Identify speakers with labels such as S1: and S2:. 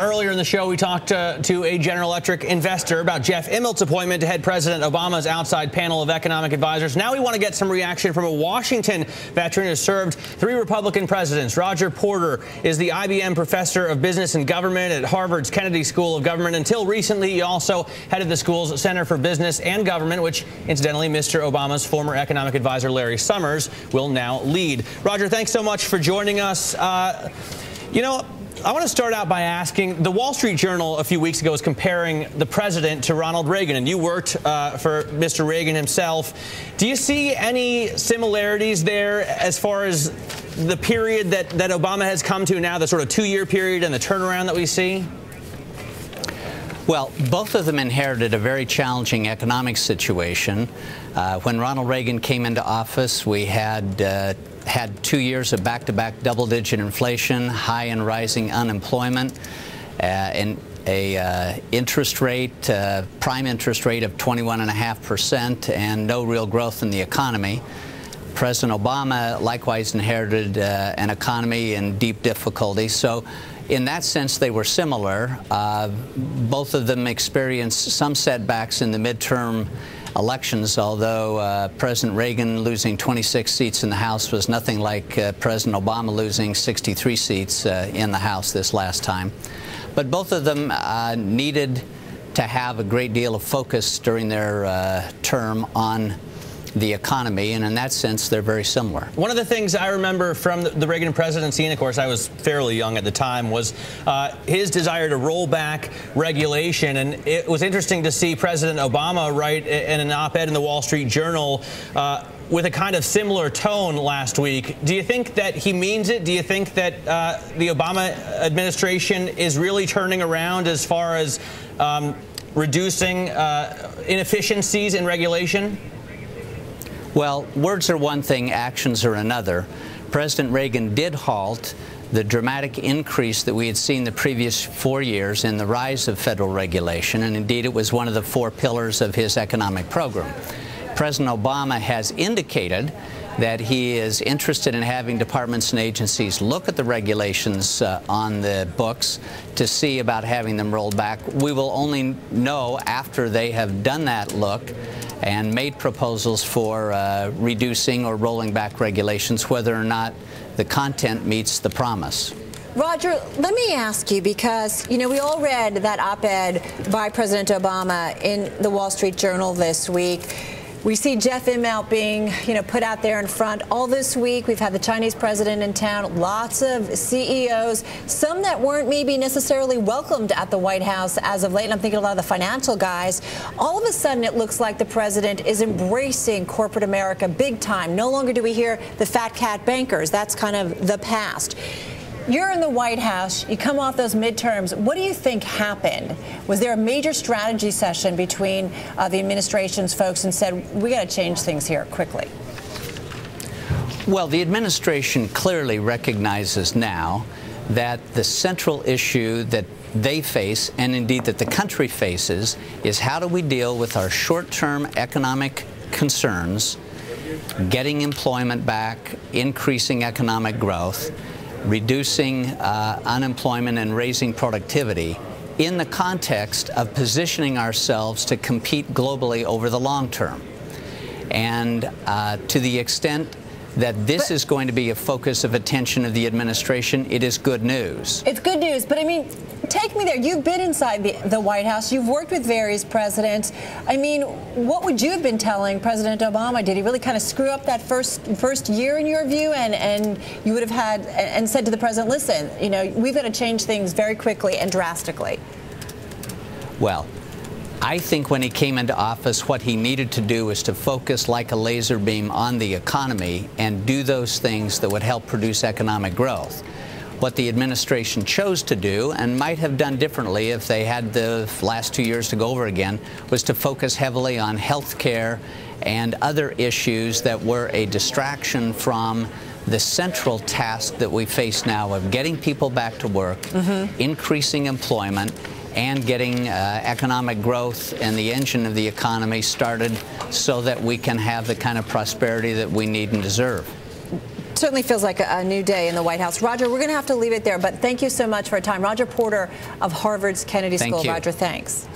S1: Earlier in the show, we talked uh, to a General Electric investor about Jeff Immelt's appointment to head President Obama's outside panel of economic advisors. Now we want to get some reaction from a Washington veteran who served three Republican presidents. Roger Porter is the IBM professor of business and government at Harvard's Kennedy School of Government. Until recently, he also headed the school's Center for Business and Government, which incidentally, Mr. Obama's former economic advisor Larry Summers will now lead. Roger, thanks so much for joining us. Uh, you know, I want to start out by asking the Wall Street Journal a few weeks ago was comparing the president to Ronald Reagan, and you worked uh, for Mr. Reagan himself. Do you see any similarities there as far as the period that, that Obama has come to now, the sort of two year period and the turnaround that we see?
S2: Well, both of them inherited a very challenging economic situation. Uh, when Ronald Reagan came into office, we had uh, had two years of back-to-back double-digit inflation, high and rising unemployment, uh, and a uh, interest rate, uh, prime interest rate of 21.5%, and no real growth in the economy. President Obama likewise inherited uh, an economy in deep difficulty. So in that sense, they were similar. Uh, both of them experienced some setbacks in the midterm elections, although uh, President Reagan losing 26 seats in the House was nothing like uh, President Obama losing 63 seats uh, in the House this last time. But both of them uh, needed to have a great deal of focus during their uh, term on the economy, and in that sense, they're very similar.
S1: One of the things I remember from the Reagan presidency, and of course I was fairly young at the time, was uh, his desire to roll back regulation. And it was interesting to see President Obama write in an op-ed in the Wall Street Journal uh, with a kind of similar tone last week. Do you think that he means it? Do you think that uh, the Obama administration is really turning around as far as um, reducing uh, inefficiencies in regulation?
S2: Well, words are one thing, actions are another. President Reagan did halt the dramatic increase that we had seen the previous four years in the rise of federal regulation, and indeed it was one of the four pillars of his economic program. President Obama has indicated that he is interested in having departments and agencies look at the regulations uh, on the books to see about having them rolled back. We will only know after they have done that look and made proposals for uh, reducing or rolling back regulations, whether or not the content meets the promise.
S3: Roger, let me ask you because, you know, we all read that op-ed by President Obama in the Wall Street Journal this week. We see Jeff Immelt being, you know, put out there in front all this week. We've had the Chinese president in town, lots of CEOs, some that weren't maybe necessarily welcomed at the White House as of late. And I'm thinking a lot of the financial guys. All of a sudden, it looks like the president is embracing corporate America big time. No longer do we hear the fat cat bankers. That's kind of the past. You're in the White House. You come off those midterms. What do you think happened? Was there a major strategy session between uh, the administration's folks and said, we got to change things here quickly?
S2: Well, the administration clearly recognizes now that the central issue that they face, and indeed that the country faces, is how do we deal with our short-term economic concerns, getting employment back, increasing economic growth, reducing uh, unemployment and raising productivity in the context of positioning ourselves to compete globally over the long term. And uh, to the extent that this but, is going to be a focus of attention of the administration, it is good news.
S3: It's good news, but I mean, take me there. You've been inside the, the White House. You've worked with various presidents. I mean, what would you have been telling President Obama? Did he really kind of screw up that first first year in your view? And and you would have had and said to the president, listen, you know, we've got to change things very quickly and drastically.
S2: Well, I think when he came into office, what he needed to do was to focus like a laser beam on the economy and do those things that would help produce economic growth. What the administration chose to do, and might have done differently if they had the last two years to go over again, was to focus heavily on health care and other issues that were a distraction from the central task that we face now of getting people back to work, mm -hmm. increasing employment, and getting uh, economic growth and the engine of the economy started so that we can have the kind of prosperity that we need and deserve.
S3: certainly feels like a, a new day in the White House. Roger, we're going to have to leave it there, but thank you so much for your time. Roger Porter of Harvard's Kennedy
S2: Thank
S3: School.
S2: You.
S3: Roger, thanks.